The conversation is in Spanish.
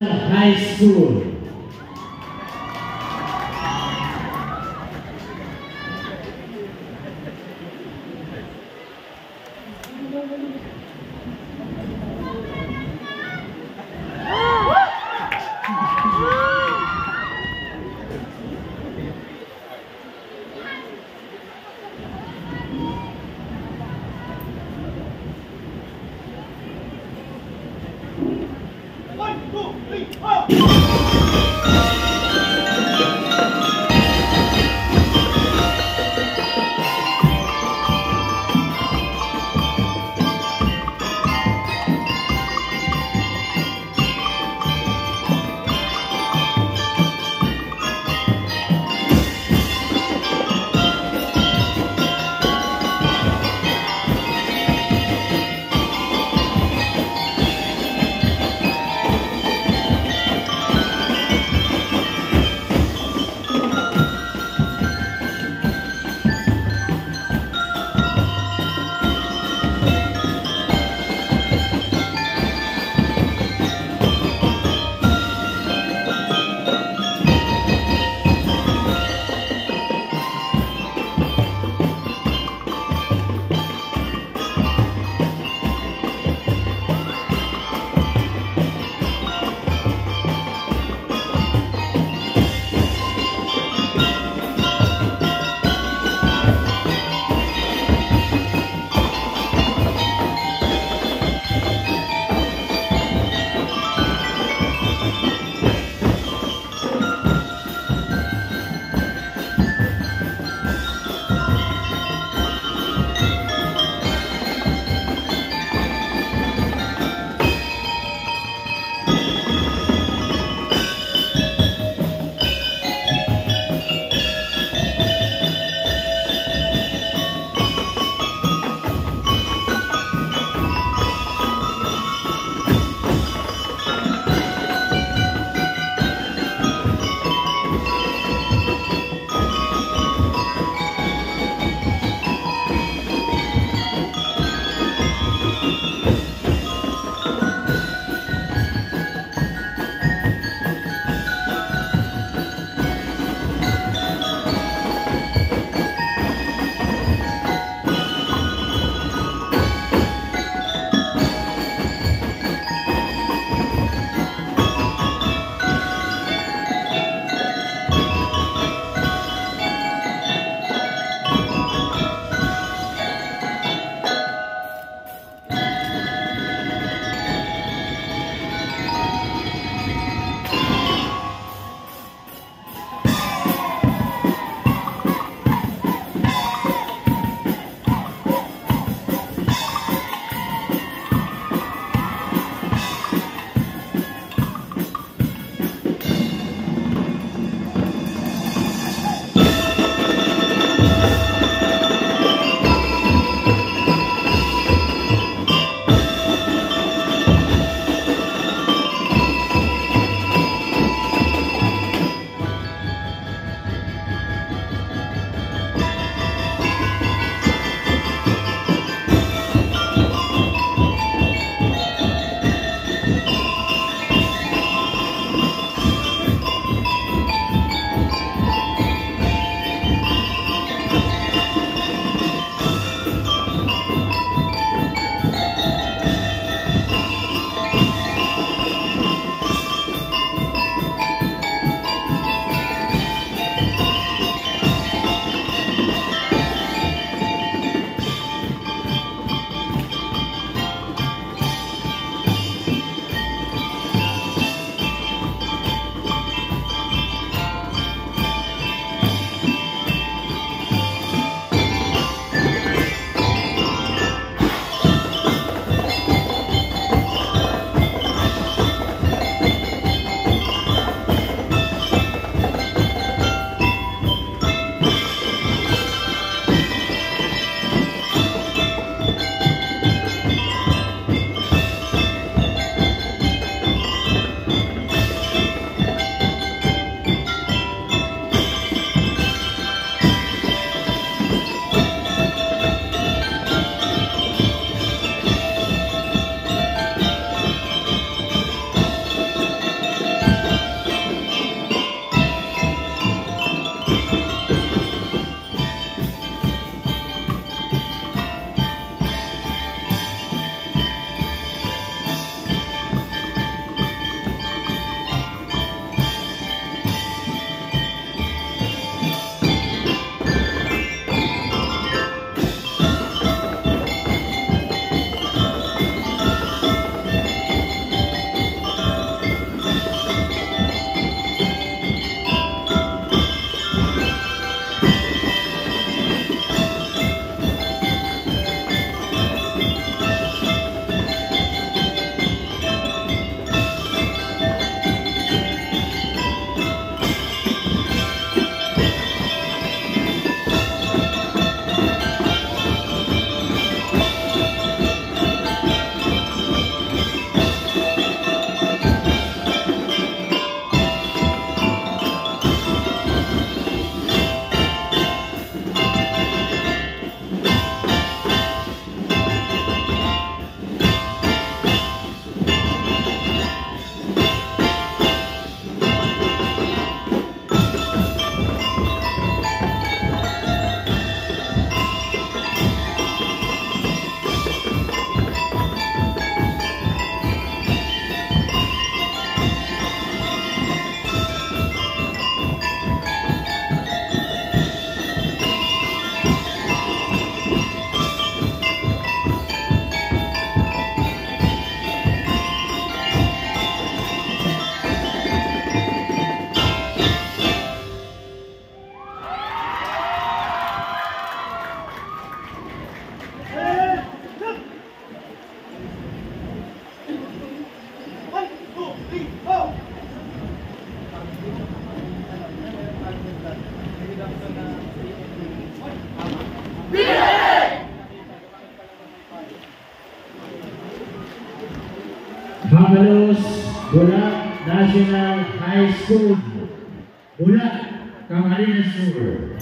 High School. 立派! Bulak National High School. Bulak Camarines Sur.